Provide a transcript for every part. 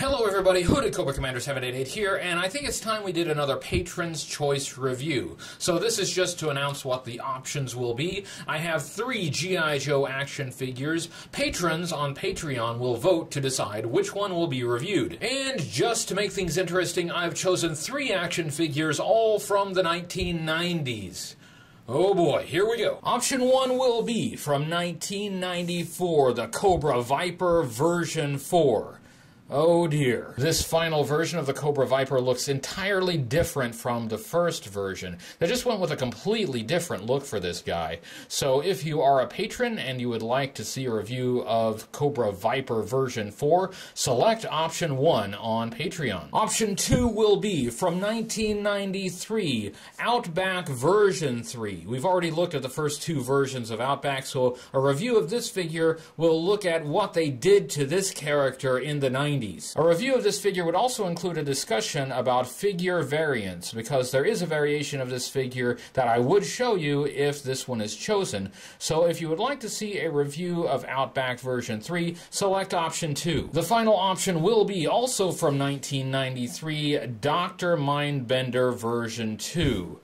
Hello everybody, Hooded Cobra Commander 788 here, and I think it's time we did another Patron's Choice review. So this is just to announce what the options will be. I have three G.I. Joe action figures. Patrons on Patreon will vote to decide which one will be reviewed. And just to make things interesting, I've chosen three action figures all from the 1990s. Oh boy, here we go. Option one will be from 1994, the Cobra Viper version 4. Oh dear. This final version of the Cobra Viper looks entirely different from the first version. They just went with a completely different look for this guy. So if you are a patron and you would like to see a review of Cobra Viper version 4, select option 1 on Patreon. Option 2 will be from 1993, Outback version 3. We've already looked at the first two versions of Outback, so a review of this figure will look at what they did to this character in the 90s 90s. A review of this figure would also include a discussion about figure variants, because there is a variation of this figure that I would show you if this one is chosen. So if you would like to see a review of Outback version 3, select option 2. The final option will be also from 1993, Dr. Mindbender version 2.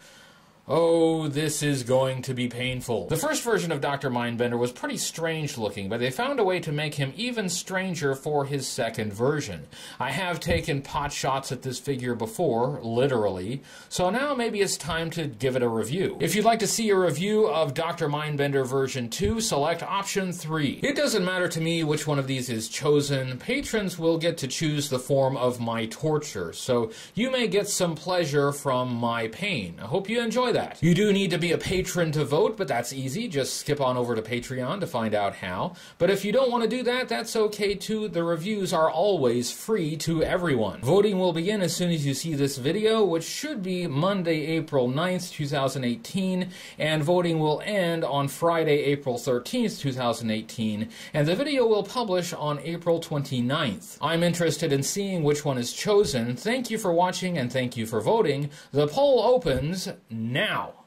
Oh, this is going to be painful. The first version of Dr. Mindbender was pretty strange looking, but they found a way to make him even stranger for his second version. I have taken pot shots at this figure before, literally, so now maybe it's time to give it a review. If you'd like to see a review of Dr. Mindbender version 2, select option 3. It doesn't matter to me which one of these is chosen. Patrons will get to choose the form of my torture, so you may get some pleasure from my pain. I hope you enjoy that. You do need to be a patron to vote, but that's easy. Just skip on over to Patreon to find out how. But if you don't want to do that, that's okay too. The reviews are always free to everyone. Voting will begin as soon as you see this video, which should be Monday, April 9th, 2018, and voting will end on Friday, April 13th, 2018, and the video will publish on April 29th. I'm interested in seeing which one is chosen. Thank you for watching and thank you for voting. The poll opens now now.